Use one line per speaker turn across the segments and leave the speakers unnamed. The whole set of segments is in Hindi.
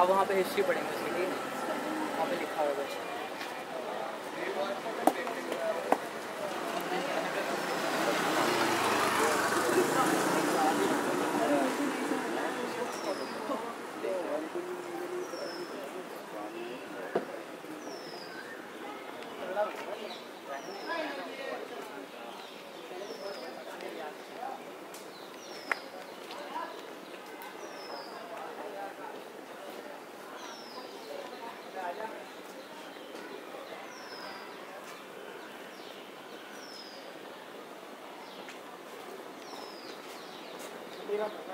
अब वहाँ पे हिस्ट्री पढ़ेंगे उसकी है वहाँ पे लिखा
내가
먹어.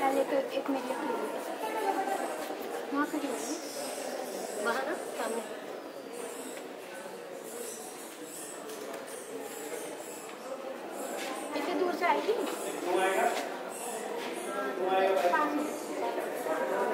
पहले तो एक मेरे वहाँ खड़ी
वहाँ ना सामने।
कितने दूर से आएगी? पाँच मिनट।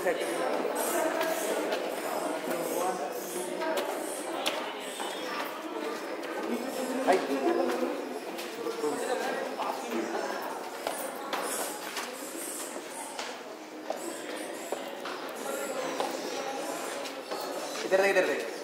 after that. ഇതരുത് ഇതരുത്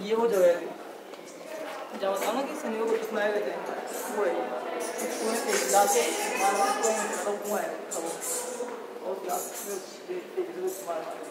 ये वो जगह है जहाँ बताओ ना कि शनियों को कितना गए थे। वो है। कुएँ थे से मार मार में मतलब है सब और गिलास में को मार मार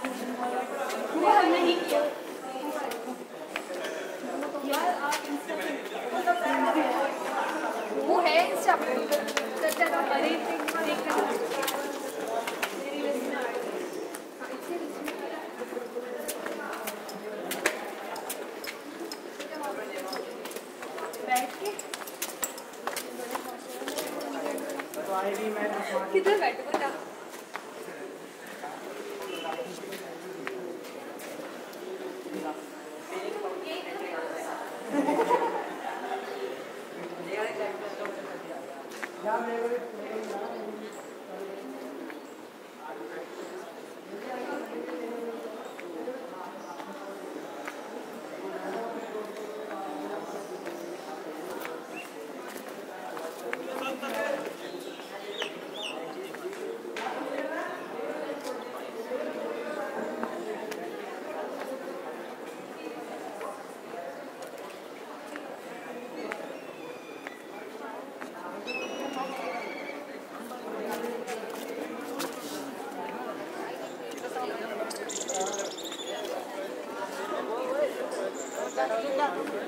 वो हमने नहीं किया यार आप वो है इंस्टा पे अरे देख मेरी लिस्ट में आ हाँ, इससे list में। बैठ के
तो आई भी मैं
किधर बैठे बता ब्लैक आ Yeah.